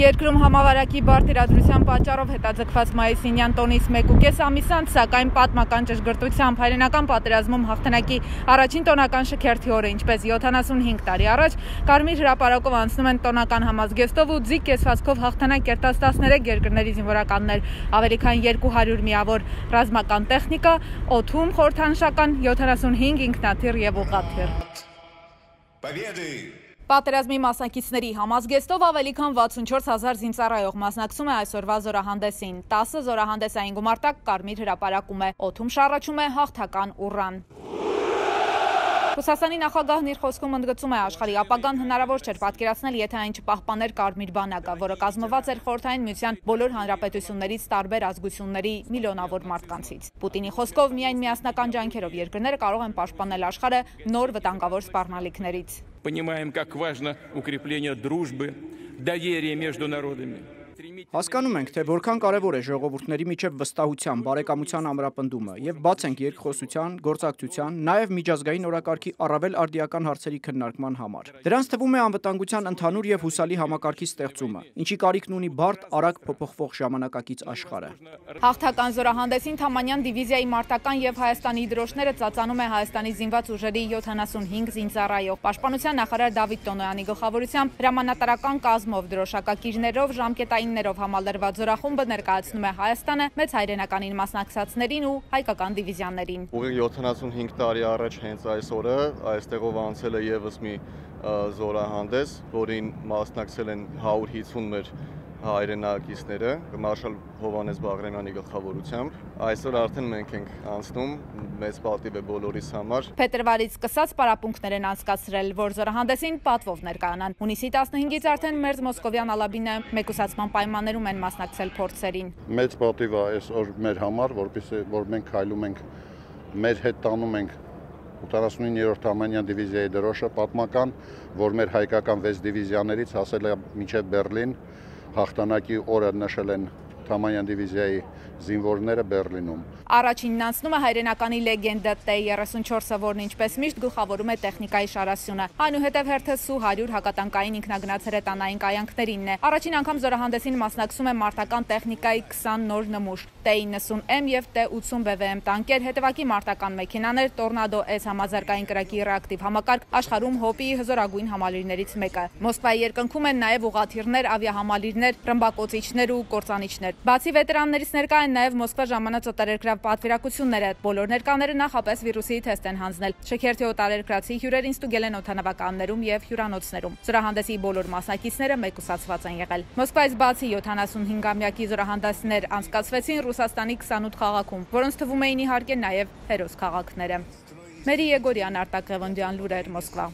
Երկրում համավարակի բարդ իրադրության պատճառով հետաձգված մայիսինյան տոնից 1.5 ամիս անց, սակայն պատմական ճշգրտությամբ հայրենական պատերազմում հաղթանակի առաջին տոնական շքերթի օրը, ինչպես 75 տարի առաջ, Կարմիր հրապարակով անցնում են տոնական համազգեստով ու ձիգ կեսվածքով հաղթանակ կերտած 13 երկրների զինվորականներ, ավելի քան 200 միավոր ռազմական տեխնիկա, օթում խորհրդանշական 75 ինքնաթիռ եւ ուղղաթիռ։ Победы! Պատերազմի մասնակիցների համազգեստով ավելի քան 64 հազար զինծառայող մասնակցում է այսօրվա զորահանդեսին։ 10 զորահանդեսային գումարտակ կարմիր հրապարակում է, օթում շարաչում է հաղթական ուռան։ Ռուսաստանի նախագահն իր խոսքում ընդգծում է աշխարհի ապագան հնարավոր չէր պատկերացնել, եթե այն չպահպաներ Կարմիր բանակը, որը կազմված էր խորհրդային միության բոլոր հանրապետություններից տարբեր ազգությունների միլիոնավոր մարդկանցից։ Պուտինի խոսքով միայն միասնական ջանքերով երկրները կարող են պաշտպանել աշխարհը նոր վտանգավոր սպառնալիքներից понимаем, как важно укрепление дружбы, доверия между народами. Հասկանում ենք, թե որքան կարևոր է ժողովուրդների միջև վստահության, բարեկամության ամրապնդումը եւ բաց ենք երկխոսության, գործակցության, նաեւ միջազգային օրակարգի առավել արդիական հարցերի քննարկման համար։ Դրանց թվում է անվտանգության ընդհանուր եւ հուսալի համակարգի ստեղծումը, ինչի կարիքն ունի բարդ, արագ փոփոխվող ժամանակակից աշխարհը։ Հաղթական զորահանդեսին Թամանյան դիվիզիայի մարտական եւ Հայաստանի դրոշները ծածանում է Հայաստանի զինված ուժերի 75 զինծառայող։ Պաշտպանության նախարար Դավիթ Տոնոյանի գլխավորությամբ հրամանատարական կազմով դրոշակակիրներով ժամկետային զորքերով համալրված զորախումբը ներկայացնում է Հայաստանը մեծ հայրենականին մասնակցածներին ու հայկական դիվիզիաներին։ Ուղիղ 75 տարի առաջ հենց այս օրը այստեղով անցել է եւս մի զորահանդես, որին մասնակցել են 150 մեր հայրենակիցները մարշալ Հովանես Բաղրամյանի գլխավորությամբ։ Այսօր արդեն մենք ենք անցնում, մեծ պատիվ է բոլորիս համար։ Փետրվարից սկսած պարապմունքներ են անցկացրել, որ զորահանդեսին պատվով ներկայանան։ Հունիսի 15-ից արդեն Մերձ Մոսկովյան Ալաբինը մեկուսացման պայմաններում են մասնակցել փորձերին։ Մեծ պատիվ է այսօր մեր համար, որպեսզի որ մենք քայլում ենք մեր հետ տանում ենք 89-րդ Ամանյան դիվիզիայի դրոշը պատմական, որ մեր հայկական 6 դիվիզիաներից հասել է մինչև Բերլին հաղթանակի օրը նշել են Թամանյան դիվիզիայի զինվորները Բերլինում։ Առաջինն անցնում է հայրենականի լեգենդը. T34-ը, որն ինչպես միշտ գլխավորում է տեխնիկայի շարասյունը։ Այնուհետև հերթեսու 100 հակատանկային ինքնագնաց հրետանային կայանքներինն է։ Առաջին անգամ զորահանդեսին մասնակցում է մարտական տեխնիկայի 20 նոր նմուշ՝ T90M եւ T80 BVM տանկեր, հետևակի մարտական մեքենաներ, Tornado S համազարգային կրակի ռեակտիվ համակարգ, աշխարհում հոպի հզորագույն համալիրներից մեկը։ Մոսկվայի երկնքում են նաև ուղաթիռներ, ավիահամալիրներ, ռմբակոծիչներ ու կործանիչներ։ Բացի վետերաններից ներկա են նաև Մոսկվա ժամանած օտարերկրավ պատվիրակությունները։ Բոլոր ներկաները նախապես վիրուսի թեստ են հանձնել։ Շքերթի օտարերկրացի հյուրերին ստուգել են օթանավականներում եւ հյուրանոցներում։ Զորահանդեսի բոլոր մասնակիցները մեկուսացված են եղել։ Մոսկվայից բացի 75-ամյակի զորահանդեսներ անցկացվեցին Ռուսաստանի 28 քաղաքում, որոնց թվում էին իհարկե նաև հերոս քաղաքները։ Մերի Եգորյան Արտակ Ղևոնդյան լուրեր Մոսկվա